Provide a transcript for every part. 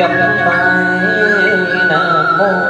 dập tay nam mô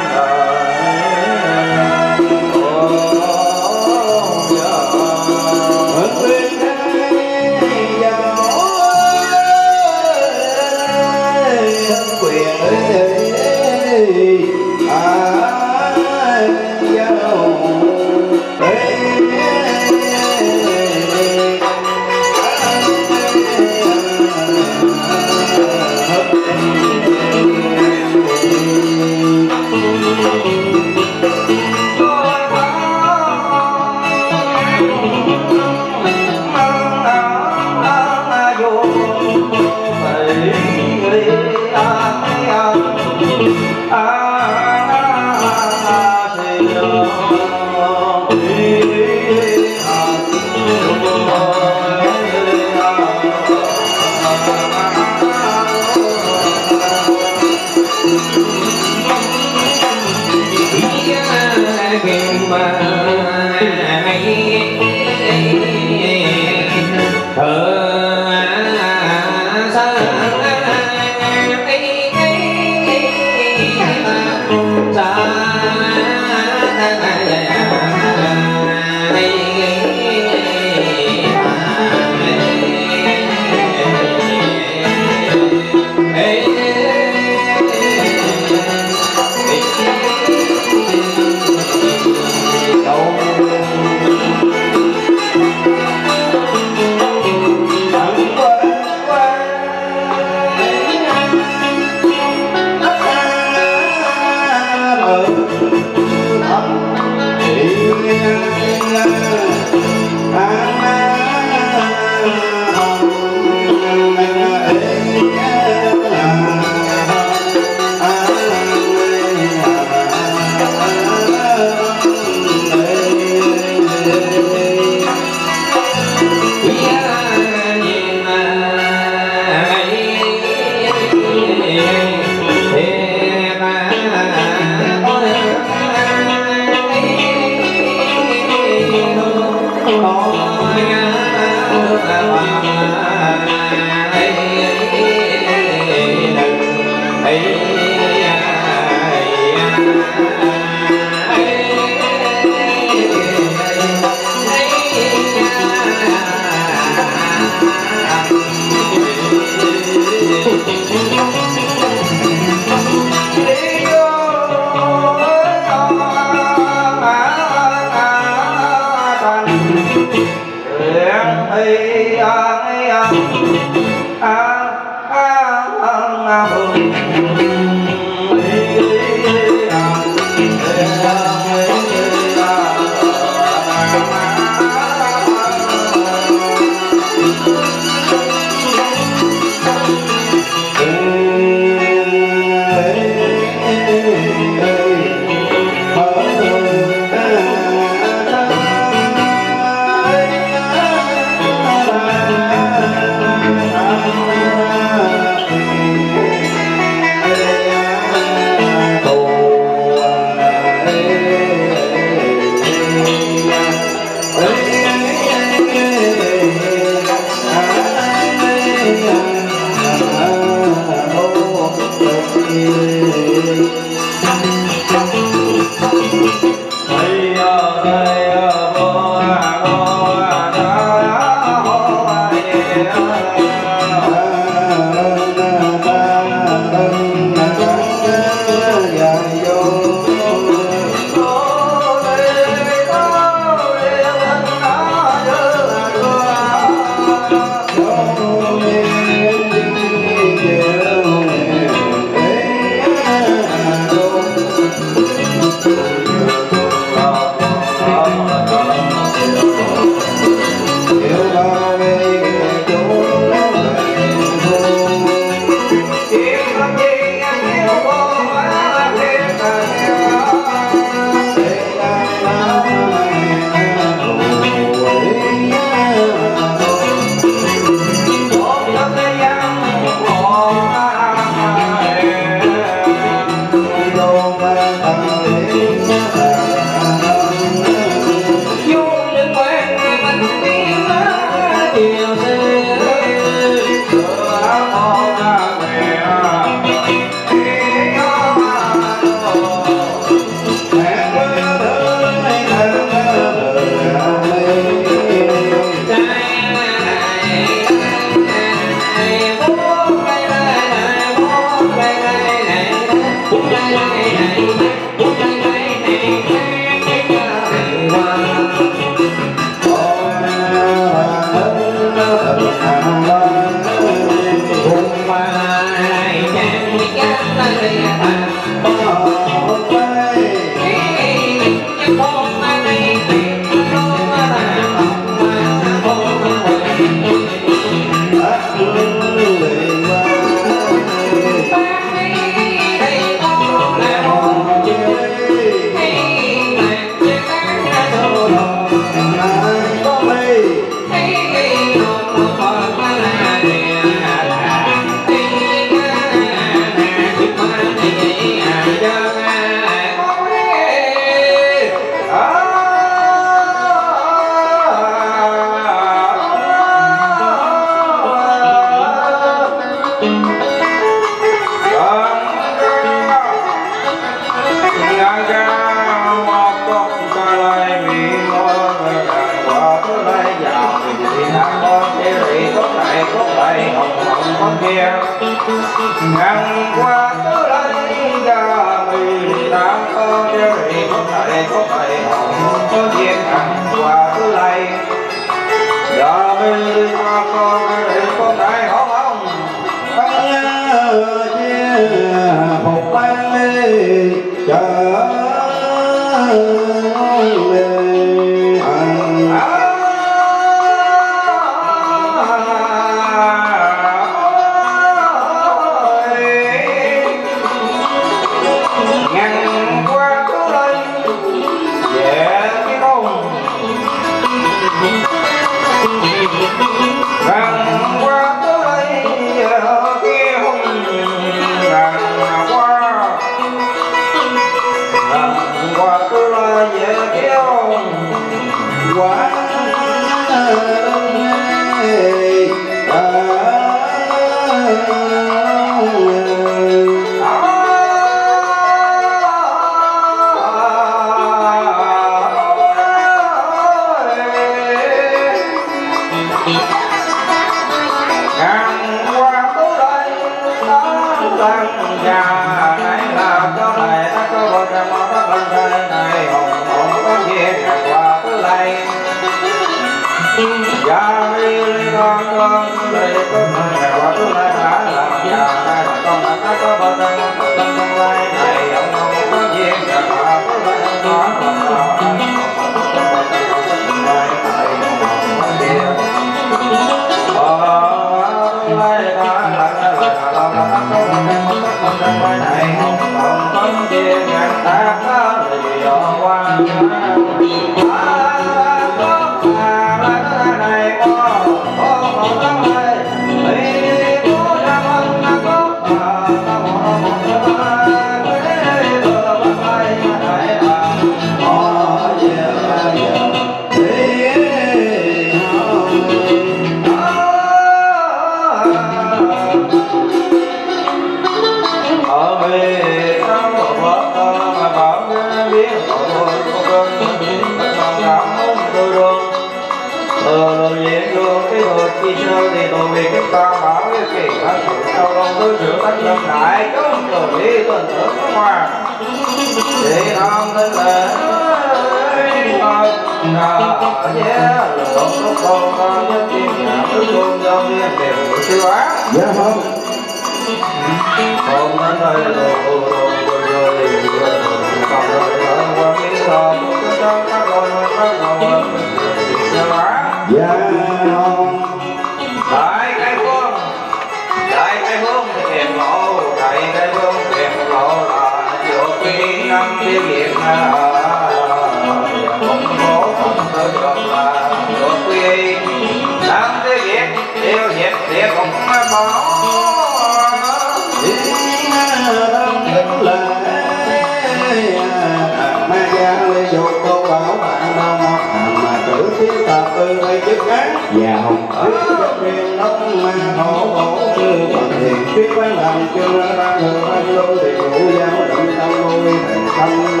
và không, ấn thiên long ma hổ hổ sư bằng thiền trí quán hồng chân ra ra anh luôn thì ngũ giang động tâm nuôi thành tâm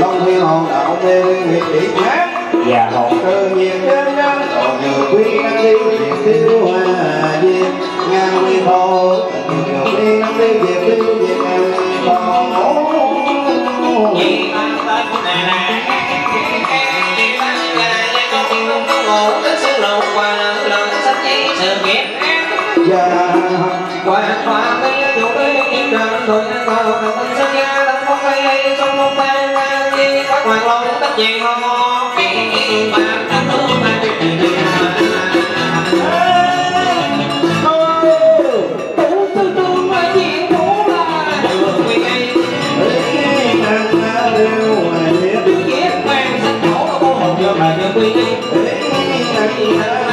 long thiên hồn đạo đê nghiệp chỉ khác và hồng cơ nhiên đến nhân còn nhờ quý năng đi việc tiêu hoa diên, ngang quy thô nhờ quý năng đi việc tiêu diệt ngang quy thô Hãy subscribe cho kênh Ghiền Mì Gõ Để không bỏ lỡ những video hấp dẫn qua lòng sách giấy sự nghiệp giờ qua hoa mấy đủ cái kiếm trần thôi ăn bao đồng minh sách gia đóng con cây ấy trong không ban ban đi các hoàng long tất nhiên ho ho kiện kiện bạn các thứ bạn Thank you.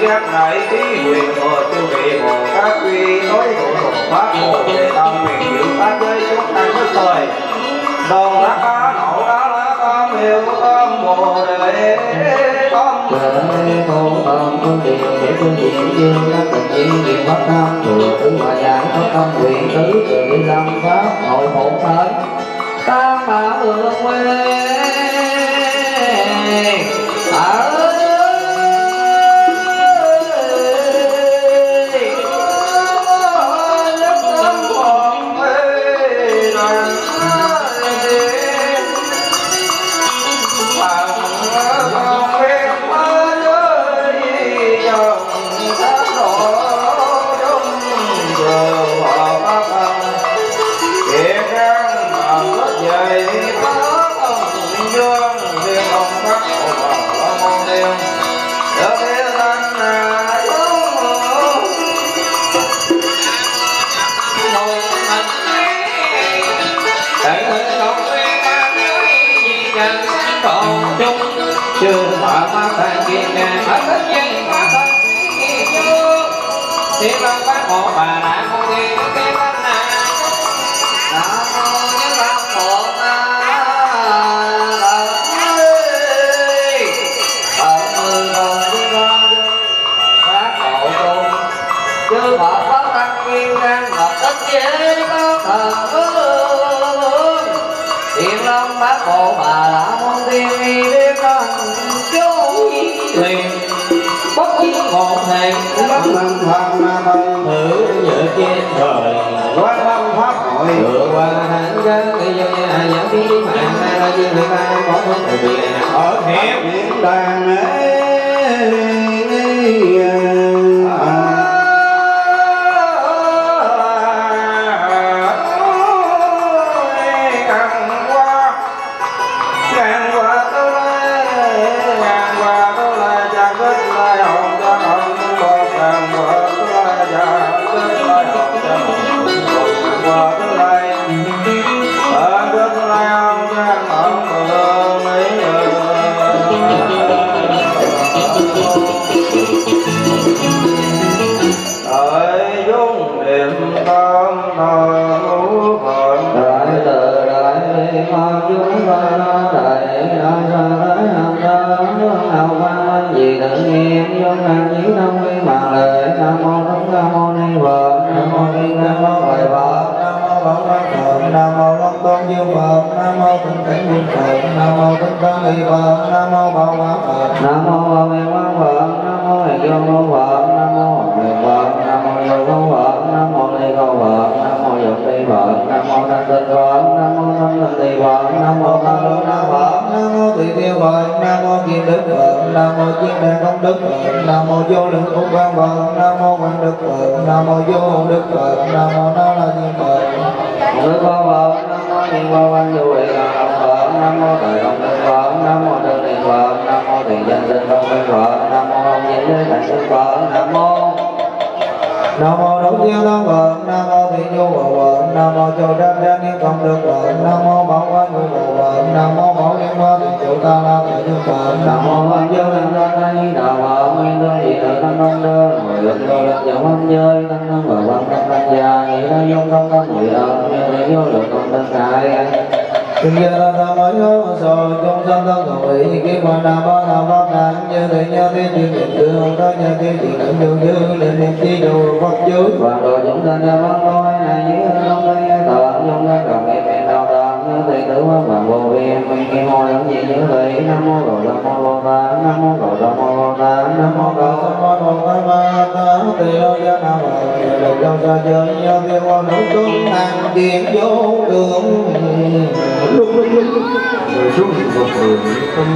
giác đại ký quyền hồ chư vị hồ các quy nói hộ hộ pháp hồ để tâm quyền giữ pháp giới chúng tăng thức thời. Đồng lá cá nổ đá lá tâm hiệu tâm bồ đề. Tâm Bởi cô tâm phương tiện để phương tiện dương các tình nhiên niệm pháp tham thừa tứ hòa giải có tâm quyền tứ tự lâm pháp hội hộ thánh tam bảo hương quê. Bất năng tham na thân thử nhớ trên trời Quán lâm pháp hội Vừa qua hành dân người dân nhà giảm phí mạng Hai là riêng người ta có thân từ biệt ở hiệp. đàn ấy Chiên Đàn Công Đức Phật, Nam mô Vô Lượng Cung Quang Phật, Nam mô Quang Đức Phật, Nam mô Vô Hồn Đức Phật, Nam mô Na La Diên Phật. Đức Phật Phật, Nam mô Niệm Phật Văn Du Huệ Lạc Đồng Phật, Nam mô Trời Công Đức Phật, Nam mô Trần Điện Phật, Nam mô Thiền Danh Sinh Công Minh Phật, Nam mô Ông Nhĩ Giới Thành Đức Phật, Nam mô Nam mô Đống Thiên Tâm Phật, Nam mô Thị Nhu Bộ Phật, Nam mô Châu Đắc Đắc Niết Công Đức Phật, Nam mô Bảo Quan Bộ Phật, Nam mô Bảo Liên Hoa Thị Chủ Ta La Đơn, Dẫu Thân Và Dung Kinh gia ta mới hứa sồ trong sanh thân cầu ý kim quan đà ba đà pháp đàn như thị nha tiên tiên điện tư hồng ta nha tiên điện ảnh vô dư liền niệm chi đồ pháp dưới Và đồ chúng ta ra văn lôi này dưới hương không đây tờ dung ra cầm thiện tử văn bằng vô vi minh kim mô nhị như vậy nam mô cầu đà mô bồ tát nam mô cầu đà mô bồ tát nam mô cầu sa mô bồ tát ba ta tỳ lô gia nam mô được trong sa chơi do thiên quan nữ trung hàng điện vô đường lúc lúc lúc rồi xuống một đường không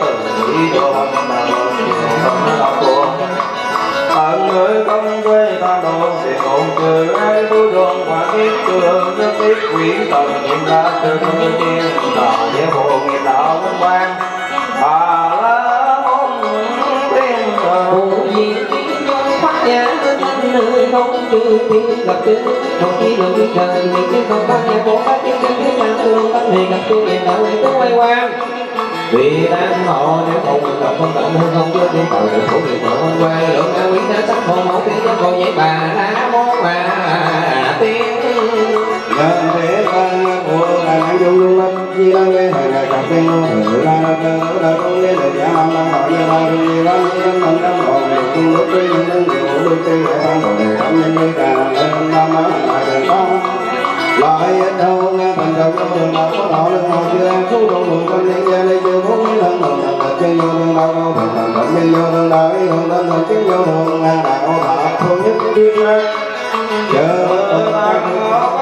từ ý đồ hầm mà ta đồ sẽ cùng chờ. Ai tu đoàn và kiếp trường nhất tiếp quỷ tầm niệm ra từ cơ tiên đạo nghĩa hộ nghiệp đạo vinh quang bà la môn tiên cầu Di Tiên Nhã Nữ Không Chư Thiên Gặp Chư Không Chi Lượng Trời Nguyện Chư không Pháp Nhã Bồ Tát Tiên chân thế gian Tương Tâm. Hiền Gặp Chư Niệm Đạo Nguyện Tướng Quay Quang vì đang họ nếu không mình đọc không tận hơn không chưa tiên cầu được thủ niệm mở hôm quay lượng cao quý đã sắp hôn mẫu tiếng nhân con giấy bà đã môn bà tiên nhân thế văn của đại năng dung lưu lâm chi đăng lên thời đại cặp tên nô thử ra ra ra ra ra công liên được giả nam đăng hỏi như ra dung như văn như văn thần đăng hộ được cung đức quý nhân đăng diệu đức chi đại tăng cầu đề tâm nhân như trà lên nam á lại đường con lại hết đâu thành đầu cho đường đạo có đạo lưng họ chưa an phú độ đường trong nhân gia đây chưa bốn thân thần thần thật chân vô đường đạo đâu thần thần thần nhân vô đường đạo ý hồn thân thần chân vô đường ngang đạo thọ thương nhất tiên ra chờ bất tận tăng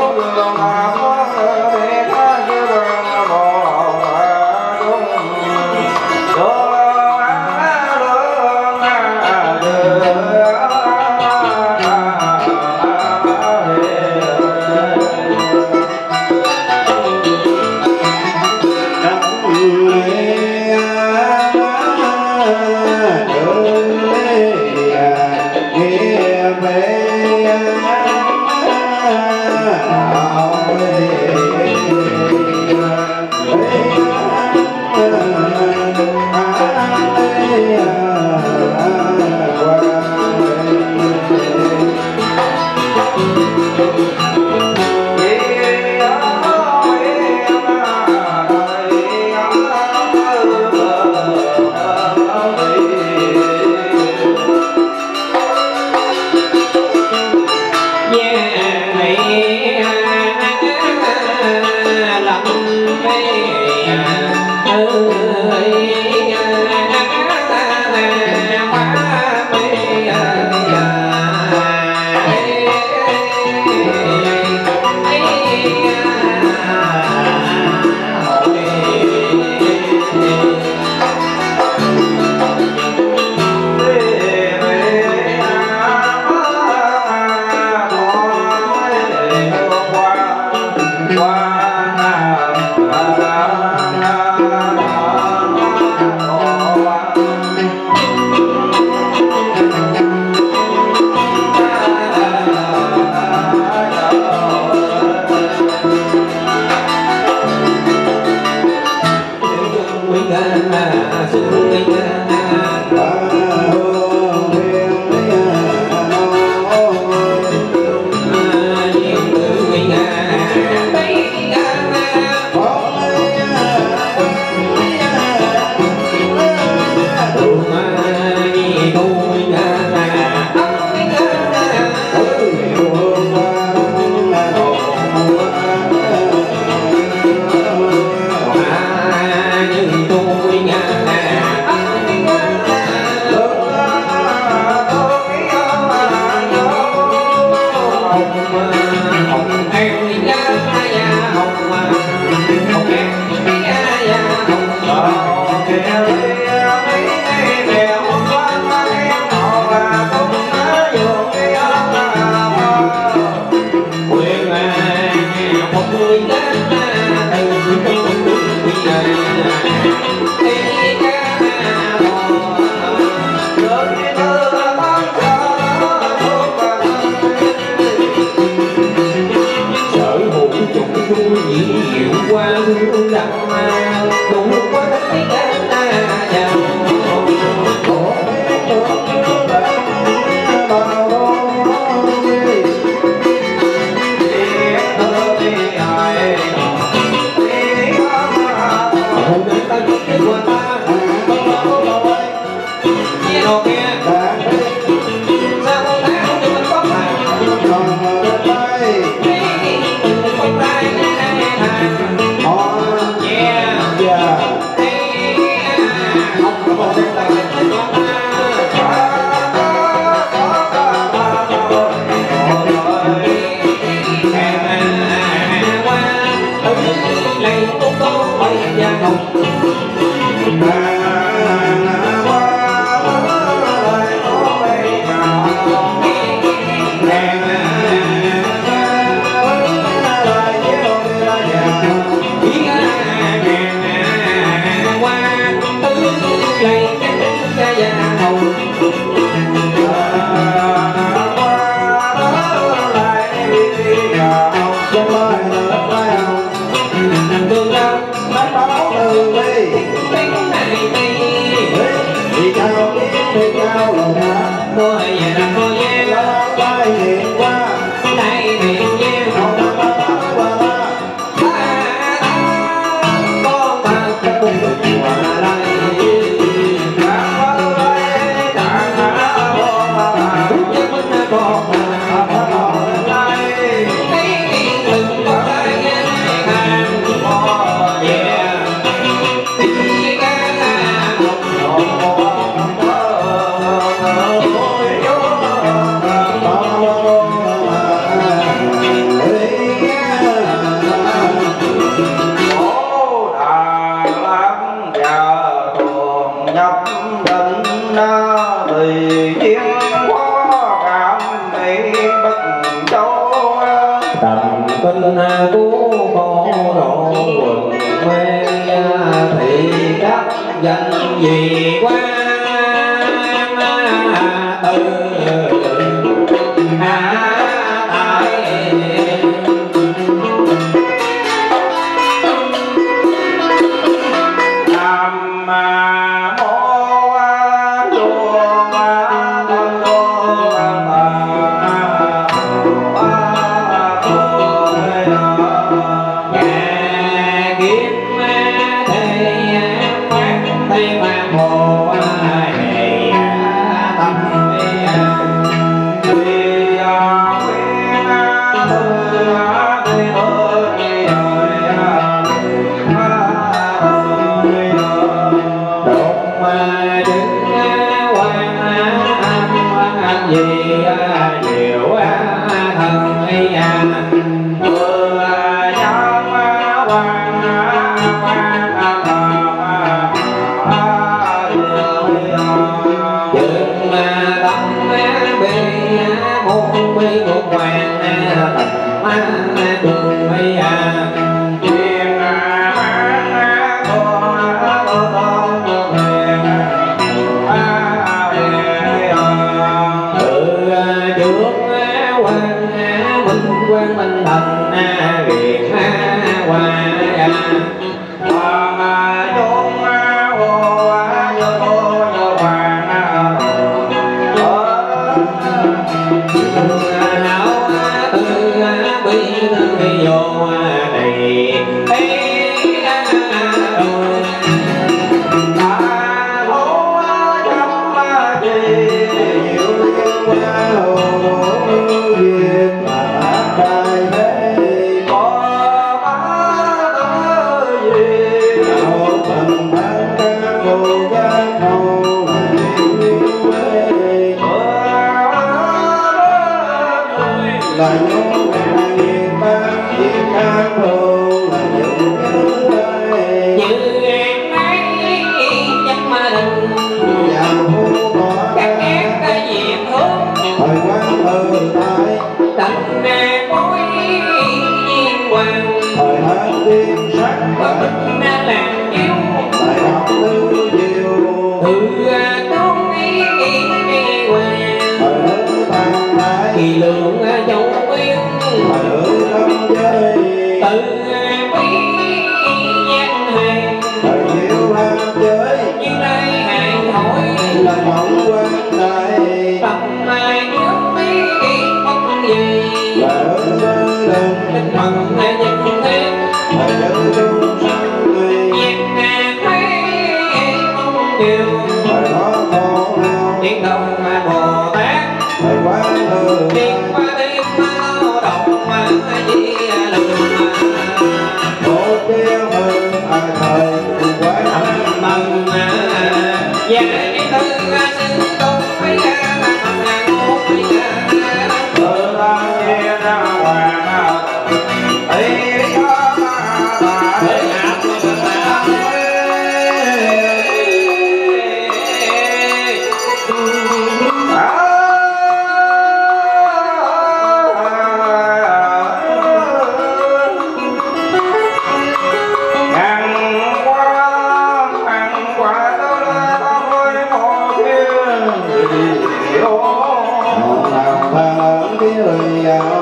yeah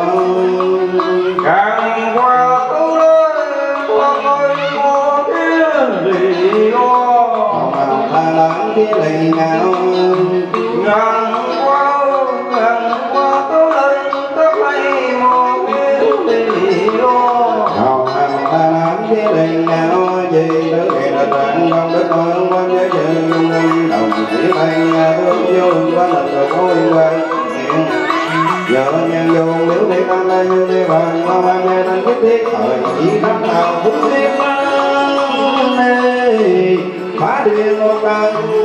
văn nay như thế bà ma ma nghe đang biết thế thời chỉ năm nào cũng thế ma mê phá điên một đằng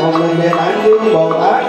cùng lên về tán dương bồ tát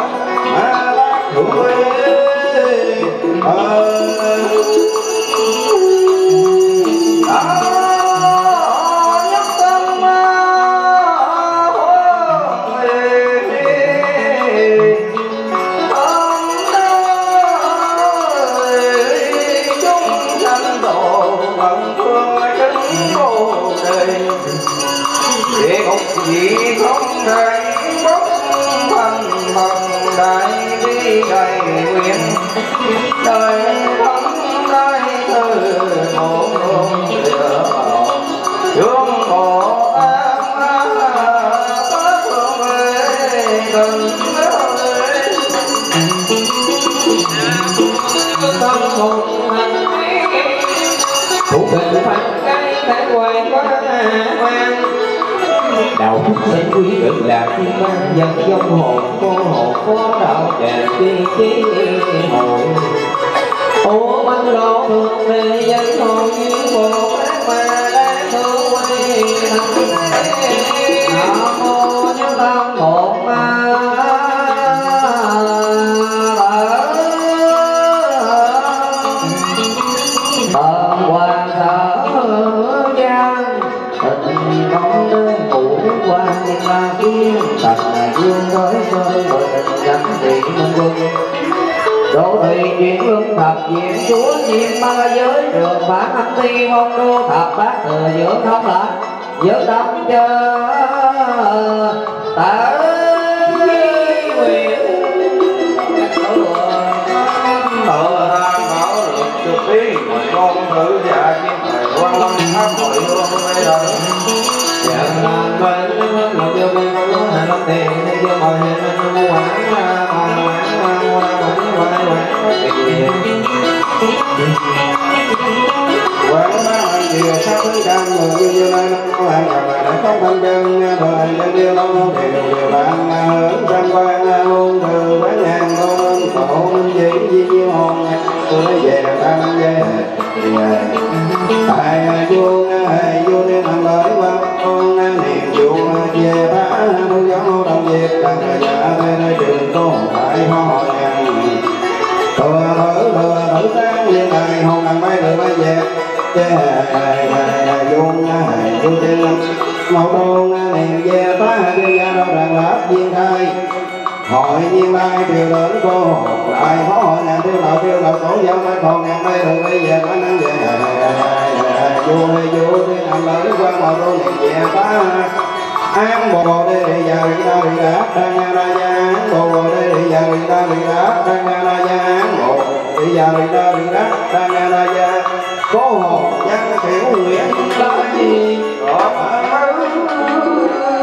hậu xin quý được là thiên mang dân dông hồn cô hồn cô đạo đàn tiên khí hồn ô băng lo thương về dân hồn như bồ tát ma đa thương quê thắng nam mô chúa diêm ba giới, được bản âm ti mong đô thập bát từ giữa thông lạc giữa tâm thì sao cũng đang người như như nay có hàng gặp đã không thành đơn đời dân yêu đâu đều đều bạn hướng trăm quan hôn từ bán hàng hôn khổ minh diễn di yêu hồn tôi về đàn à, ăn ghê tại vuông hề vuông nên làm lời quan con niềm vuông về bá nuôi gió đồng việt đàn giả bên nơi trường tôn tại hoa thừa thử thử sáng lên đài hồng đàn bay được bay về chủ trương một môn niệm về ta đưa ra đâu rằng là viên khai hội nhiên lai triều lớn cô hồn lại phó hội ngàn tiêu đạo tiêu đạo cổ giáo mai còn ngàn mây thường bây giờ có năng về vui vui thiên làm lợi qua quan mọi tu niệm về phá an bồ đề đi giờ đi đâu đi đá đang nga ra gia an bồ đề đi giờ đi đâu đi đá đang nga ra gia an bồ đi giờ đi đâu đi đá đang có hồn nhân thiểu nguyện la gì sáng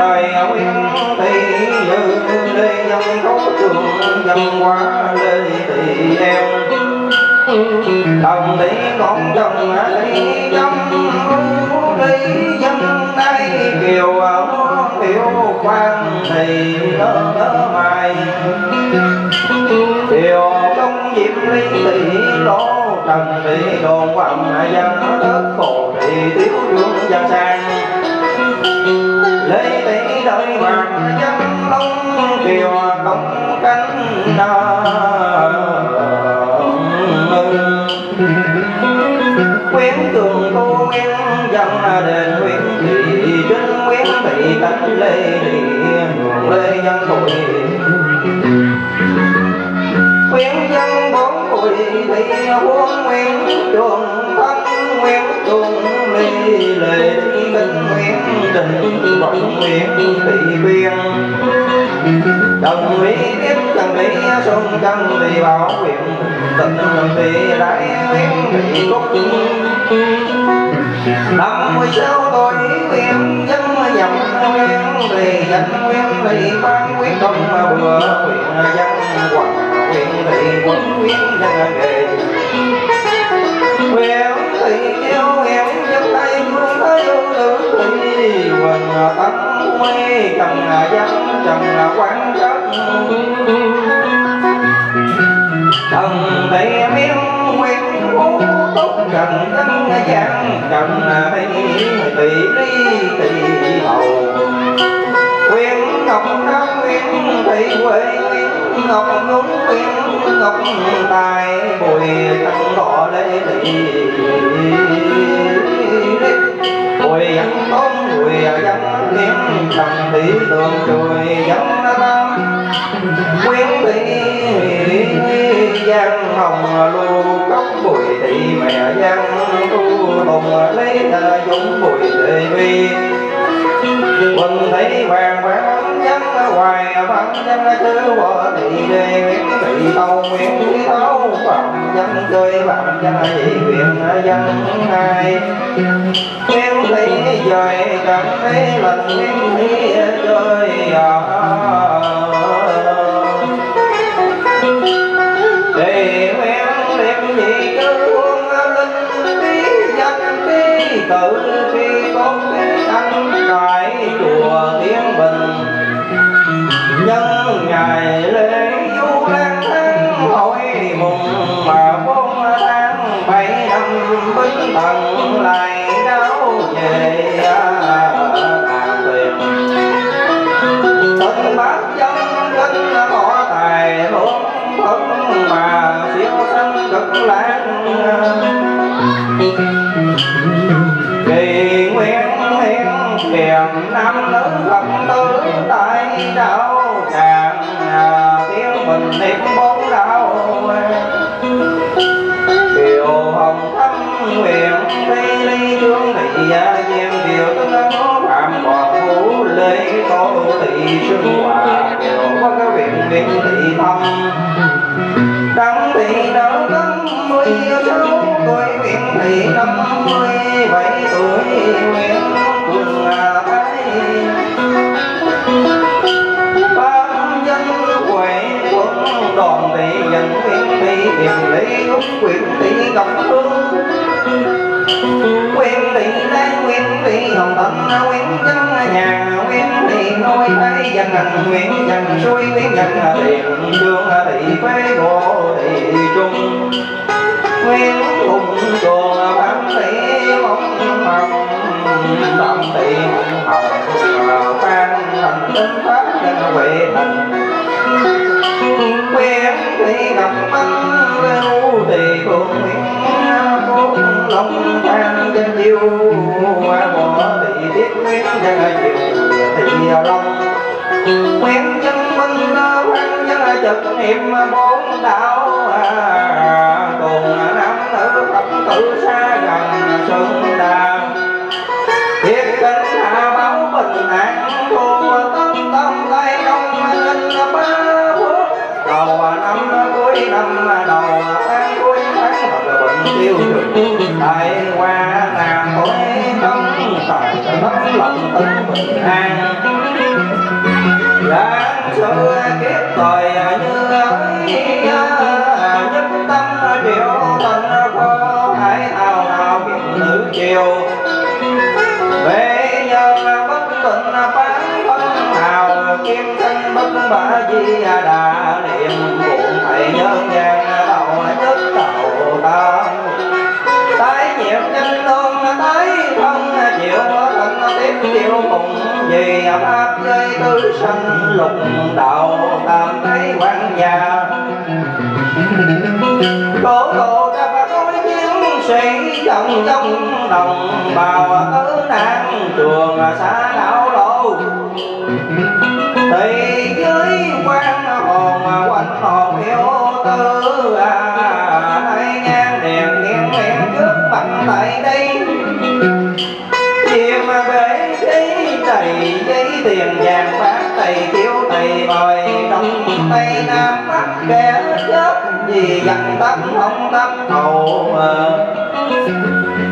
đời nguyên thì như đi dân có trường dân qua đi thì em. Đồng đi con chồng đi dân đi dân đây kiều ở biểu quan thì nó đỡ mai kiều công diệp ly tỷ lỗ trần tỷ đồn hoàng dân đất khổ thì thiếu dương gia sang lê tỷ đợi hoàng dân long kiều công cánh quyến tường cô nguyên dân đền quyến thị trinh quyến thị tánh lê thị đường lê dân tuổi quyến dân bốn tuổi thị huống nguyên trường thân nguyên ly lệ thị nguyện tình đình vận nguyên thị quyên. Đồng ý tiếp Trần lý xuân Trần thì bảo quyền Tình Trần Thị đại nguyện Thị cúc. Năm mươi sáu tôi nguyện dân dầm nguyện thì dân nguyện thì ban quyết công vừa quyền dân hoàng Quyền Thị quân quyền dân nghề. Quần tấn mê trần dân trần quán chất Trần tề miên nguyên phú túc trần dân giang trần hay tỷ ly tỷ hầu nguyên ngọc nam nguyên tỷ quê nguyên ngọc ngúng nguyên ngọc tài bùi trần đỏ lê tỷ hồi dân bóng người dân kiếm trần tỷ đường trời dân tam quyến đi giang hồng lưu cốc bụi thị mẹ giang tu tùng lấy dũng bụi thị vi. Quần thấy vàng vàng dân hoài văn dân cứ vợ thị đề nguyễn thị tâu nguyễn thị tâu phạm dân chơi phạm dân dị quyền dân hai nguyễn thị dời cảm thấy lành nguyễn thị chơi lan hồng thạnh quyện chân nhà quyện thì ngôi thái dân hành quyện dân suy quyện dân tiền trương thị phế bộ thị trung nguyên cùng chùa bán thị mong mong tâm thị mong hồng phan thành tinh pháp dân huệ thành quen thì gặp anh lưu thì cùng phúc lòng an danh yêu. Bỏ thì thiết nguyện dân nhiều thì lòng nguyện dân minh quan dân trực niệm bốn đạo cùng nam nữ phật tử xa gần xuân lòng tin bình an Giang xưa kiếp tội như ấy nhất tâm triệu tình có hải thao nào kiếp nữ chiều, về nhờ bất tình bán phân hào kim thân bất bả di đà niệm buồn thầy nhân gian tiếp tiêu cùng vì pháp giới tứ sanh lục đạo tam thấy quan gia. Cổ tổ ta phải nói chiến sĩ, trong trong đồng bào tứ nạn trường xã đảo lộ thì dưới không tâm hầu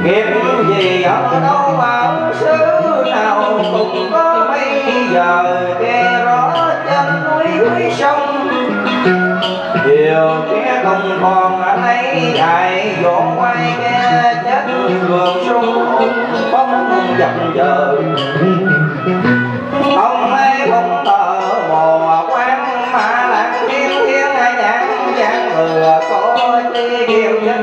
nghiệp gì ở đâu mà xứ nào cũng có bây giờ, nghe rõ chân núi núi sông. Chiều kia không còn ở đây, ai dọn quay nghe chết vườn sung bóng dập giờ.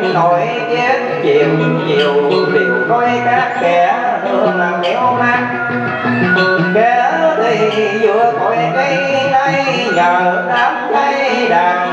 Kiều nổi chết chiều nhiều điều coi các kẻ đường làm nghèo nát kẻ thì vừa cội cây đây nhờ đám cây đàn.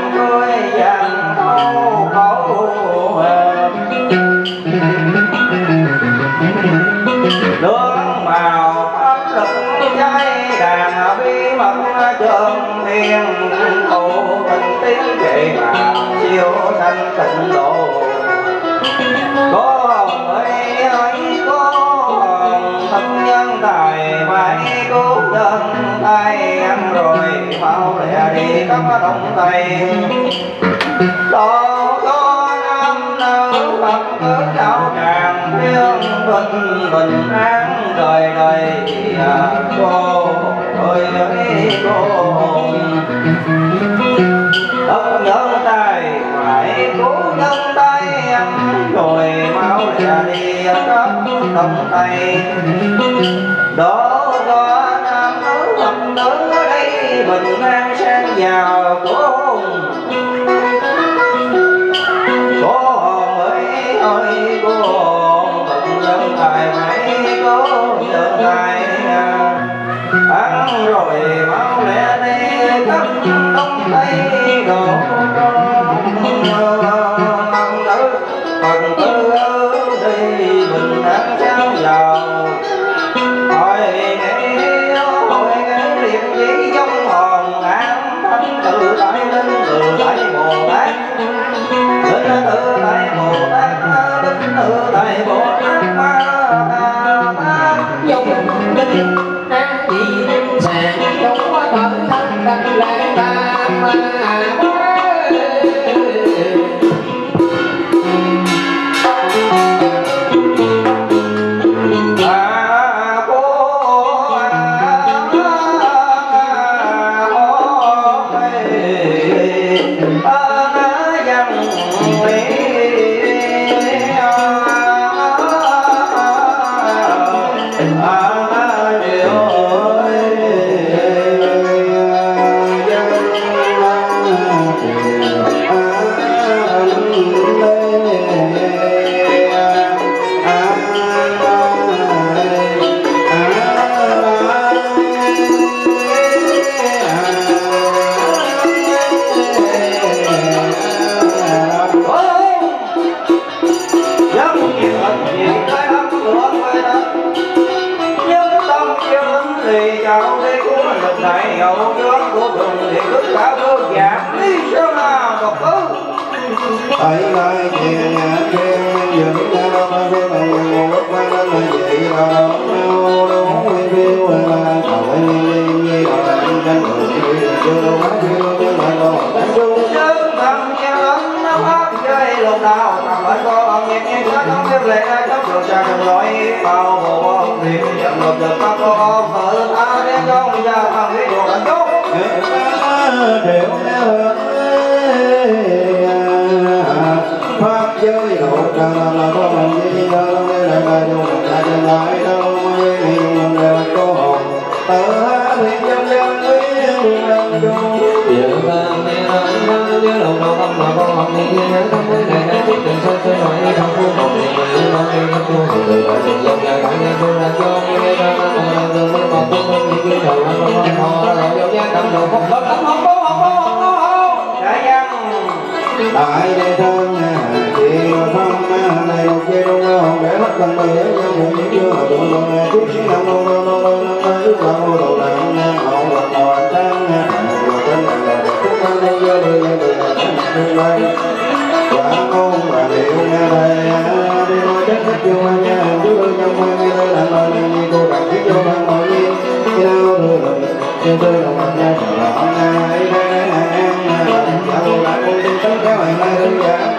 Mau lẹ đi các đồng tay. Đó có nam nữ bậc cứ đạo tràng thiên bình bình an đời đời à, cô ơi ơi cô. Đất nhân tài phải cố nhân tay em rồi mau lẹ đi các đồng tay. Đó mình bình an sang nhà của ngập dập mắt có con vợ lên á đến con ra thằng ấy đồ đàn chốt đều hướng pháp giới hậu trà là là con mình đi ra lâu đây lại bài đồ mình lại trở lại đâu mới đi ở thiên nhân nhân ấy nhân đâu Điều ta mẹ nhớ đầu đầu tâm mà con học thì nhớ tâm với này biết đừng sâu sôi nổi không phù hợp thì mình luôn mong yêu người và tình đại đại thân chị thân này đồng kia đông hồng để mắt bằng mày ấy nhau mũi những chưa tụ đồng này chút xíu năm đông đông đông đông đông ước là ngô đầu đàn nam hậu là hậu anh trang nha và tên là là được phúc thân đây gia đình gia đình là thân thương đây quả ngôn và điệu đây đi nói chắc hết chưa nha làm bao nhiêu nhi cô đơn biết đâu làm bao nhiêu khi nào tôi làm được tôi làm bạn nhau chẳng là anh nay đây là em anh ta cô bạn cũng tin tất cả bạn mai đơn giản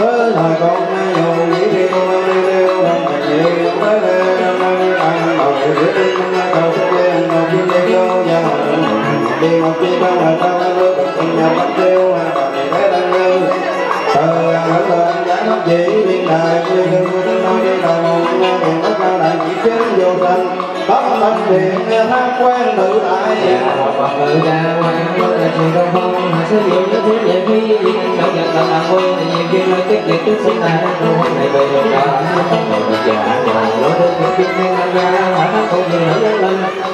với thời con nay giàu nghĩ đi cô nay đeo bằng tình gì mới đây năm nay đi ăn bầu giữa tim anh nay cầu xin đi ăn đầu tiên đi đâu nhà học đi một chi ba là tao đang bước cùng nhà bắt tiêu hàng bạn thì thế đang lưu thời gian ở thời anh đã mất chỉ biết đài chưa từng có tiếng nói đi tàu mộng thành trên vô tình bất tận điện tham quen tự tại tự đa quan bất là chuyện đông phong hạ số liệu nhất thiết lệ phi vì anh đạo nhật làm làm quân thì nhiều kiên lợi tiết liệt trước sinh tại đang thu hút này về đường đạo tâm tội giả nói đến những kiên năng ra hạ thắng công việc nữ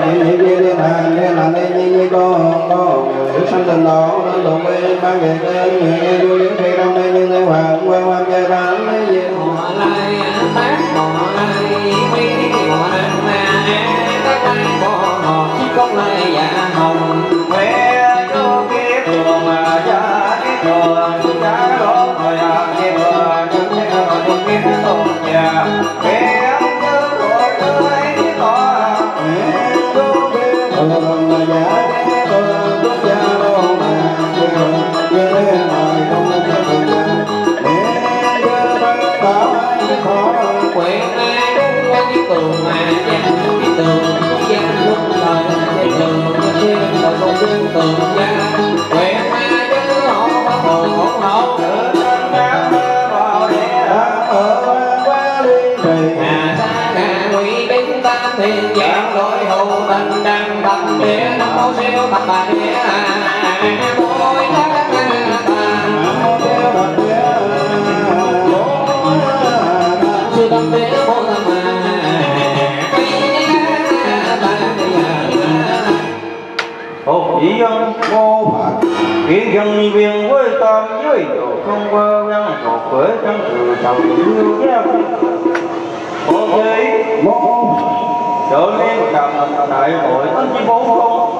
ni ni vi liên hàng liên là ni ni vi đô hồng đô hồng hữu sanh tịnh ba nghiệp tên nguyện nghe du liễu đông ni như thế hoàng quan quan gia tam ni vi họ lai tác họ lai mi họ na các lai họ họ chỉ con lai dạ hồng khỏe cho kiếp thường mà cha kiếp thường cha đó thời kiếp thường chúng ta còn nhà khỏe Maya dĩ dân viên với tam giới không qua văn một trong từ đầu yêu gia Hộ thế trở nên cầm đại hội. Tất chi bốn không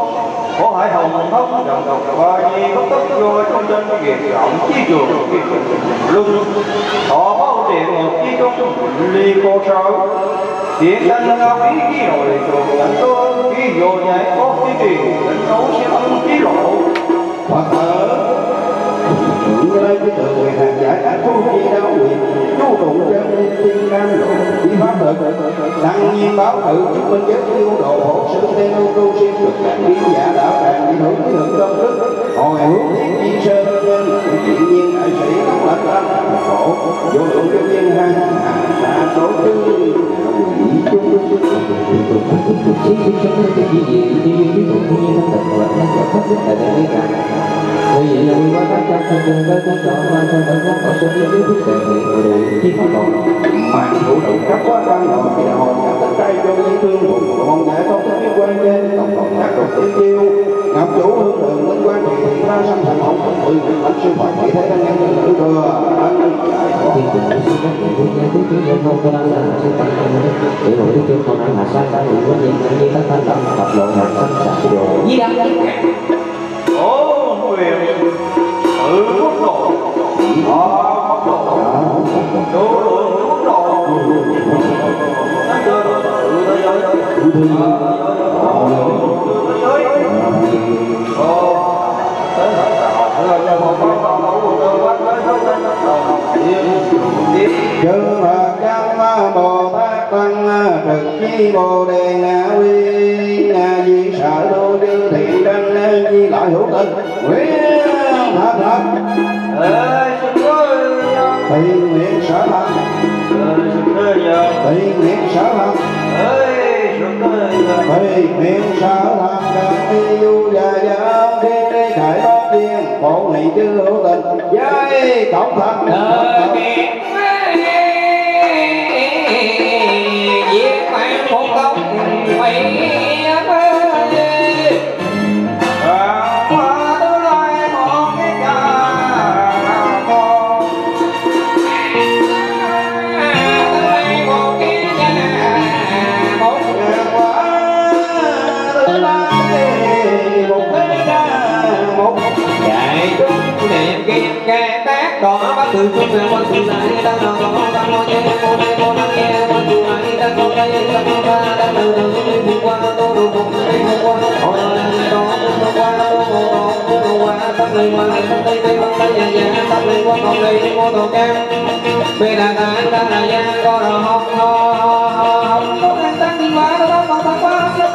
có hải hồng thông dòng độc ba nhi bất tất vô trong chân việc rộng chi trường luân họ bao tiền một chi trung ly cô sao Điện thanh ngao ý ký nội trường đánh tôi ký vô nhảy có ký trì đánh đấu sẽ âm ký lộ. Phật ở Hưởng lấy cái người hàng giả đã thu chi đau nguyện Chú tụng trên tiên nam lộ. Chỉ pháp thực Đăng nhiên báo tự chứng minh giới tiêu độ hộ sự tên ưu tu siêu được cảnh Biến giả đã càng đi hưởng cái hưởng công đức. Hồi hướng thiện chi sơn nhân Tự nhiên đại sĩ không lãnh tâm Khổ, vô lượng cho nhân hăng Hàng xa số tư Quỷ chung Vì vậy là thân quá các cha thân chân thân tới các ở số những cái thức đề nghị của đề chi pháp còn mạng thủ động các quá căn nội thì là hồn nhãn tất trai cho những thương vùng mong giải không có biết quan trên tổng cộng các độc tiên tiêu ngọc chủ hương đường đến quan thì thị ra sanh thành hồng mười vị mạnh sư phật chỉ thế đang nhân nữ thừa thiên tình của sư các vị quốc gia tứ trí nhân không có năng là sư tăng thân để nổi đức chân con ăn hạ sang đã hữu với nhiên như các thanh lâm tập lộ hạt sanh sạch đồ Di đăng chư phật cam bồ tát tăng thực chi bồ đề na quy na di sở đô chư thiện đăng di lại hữu tình xin ơi nguyện sở tham đăng du và gia thiên đi đại bát tiên phổ nghị chư hữu tình giai tổng thật Đời kiệt Giết mạng một công quỷ qua tô đồ đó vượt qua tắt lời qua tắt đây đây tắt đây nhà nhà tắt lời qua còn đây cô đồ cam về đà ta ta là gia có đồ học ho ho tăng đi qua tăng qua sắp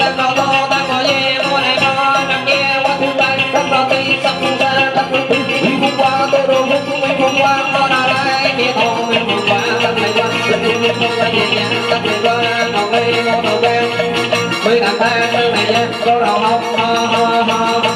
làm ta nơi này nha có đầu hông